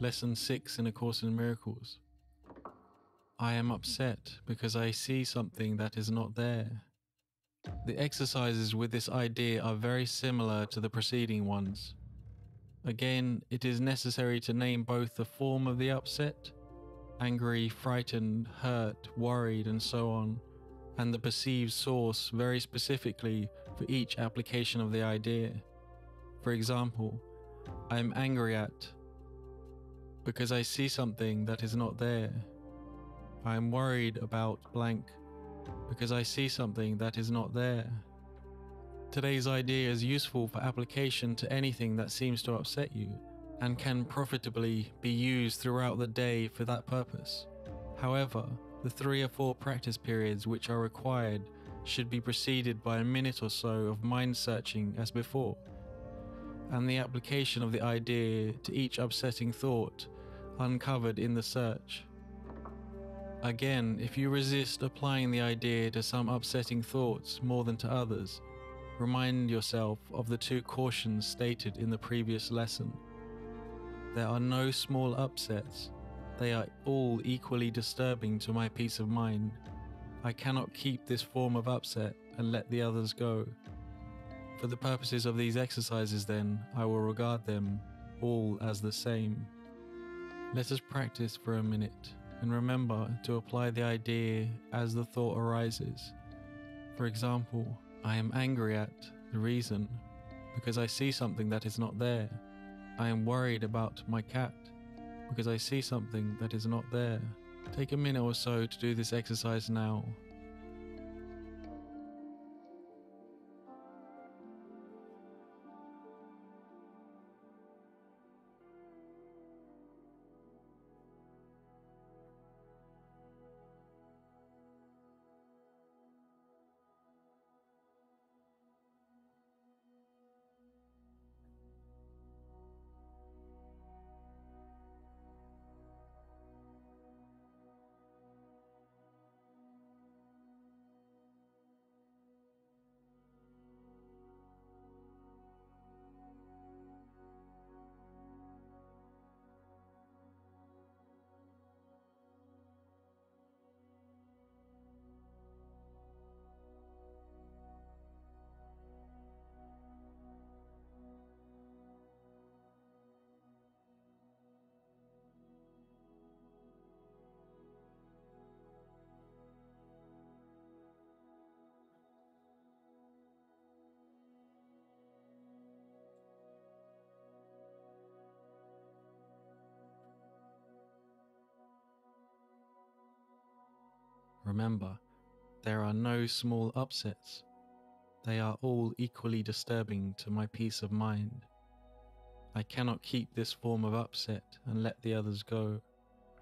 Lesson 6 in A Course in Miracles. I am upset because I see something that is not there. The exercises with this idea are very similar to the preceding ones. Again, it is necessary to name both the form of the upset angry, frightened, hurt, worried, and so on and the perceived source very specifically for each application of the idea. For example, I am angry at because I see something that is not there. I am worried about blank because I see something that is not there. Today's idea is useful for application to anything that seems to upset you and can profitably be used throughout the day for that purpose. However, the three or four practice periods which are required should be preceded by a minute or so of mind searching as before, and the application of the idea to each upsetting thought uncovered in the search. Again, if you resist applying the idea to some upsetting thoughts more than to others, remind yourself of the two cautions stated in the previous lesson. There are no small upsets, they are all equally disturbing to my peace of mind. I cannot keep this form of upset and let the others go. For the purposes of these exercises, then, I will regard them all as the same. Let us practice for a minute and remember to apply the idea as the thought arises. For example, I am angry at the reason because I see something that is not there. I am worried about my cat because I see something that is not there. Take a minute or so to do this exercise now Remember, there are no small upsets. They are all equally disturbing to my peace of mind. I cannot keep this form of upset and let the others go.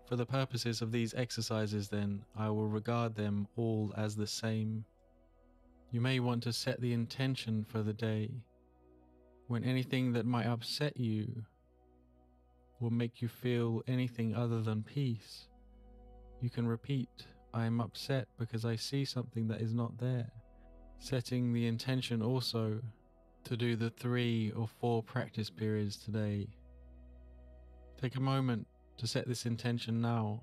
For the purposes of these exercises, then, I will regard them all as the same. You may want to set the intention for the day. When anything that might upset you will make you feel anything other than peace, you can repeat I am upset because I see something that is not there. Setting the intention also to do the three or four practice periods today. Take a moment to set this intention now.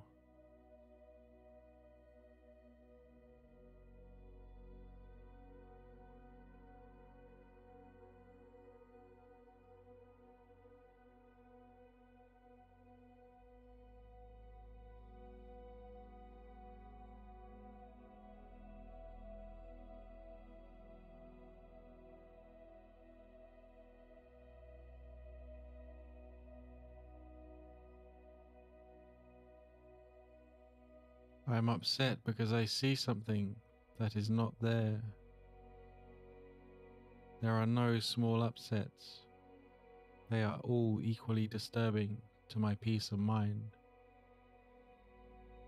I am upset because I see something that is not there. There are no small upsets. They are all equally disturbing to my peace of mind.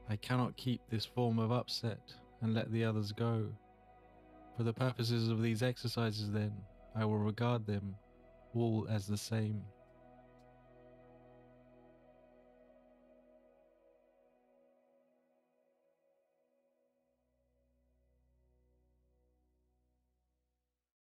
I cannot keep this form of upset and let the others go. For the purposes of these exercises, then, I will regard them all as the same.